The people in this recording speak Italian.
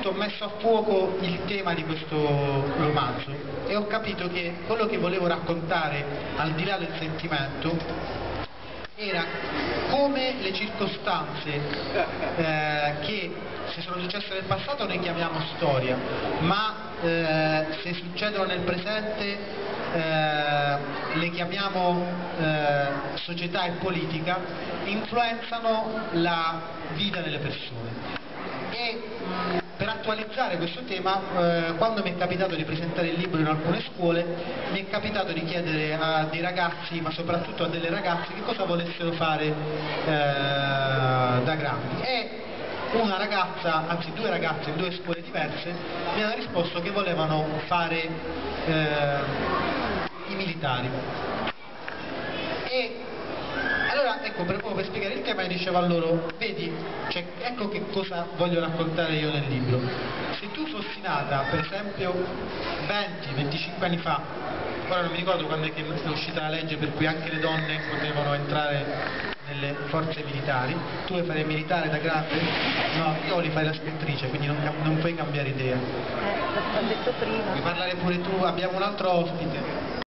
appunto ho messo a fuoco il tema di questo romanzo e ho capito che quello che volevo raccontare, al di là del sentimento, era come le circostanze eh, che se sono successe nel passato ne chiamiamo storia, ma eh, se succedono nel presente eh, le chiamiamo eh, società e politica, influenzano la vita delle persone. E per attualizzare questo tema, eh, quando mi è capitato di presentare il libro in alcune scuole, mi è capitato di chiedere a dei ragazzi, ma soprattutto a delle ragazze, che cosa volessero fare eh, da grandi. E una ragazza, anzi due ragazze in due scuole diverse, mi hanno risposto che volevano fare eh, i militari. E allora, ecco, per, per spiegare il tema, diceva a loro, vedi, cioè, ecco che cosa voglio raccontare io nel libro. Se tu fossi nata, per esempio, 20-25 anni fa, ora non mi ricordo quando è che è uscita la legge per cui anche le donne potevano entrare nelle forze militari, tu vuoi fare militare da grande? No, io voglio fare la scrittrice, quindi non, non puoi cambiare idea. Eh, l'ho detto prima. Vuoi parlare pure tu? Abbiamo un altro ospite.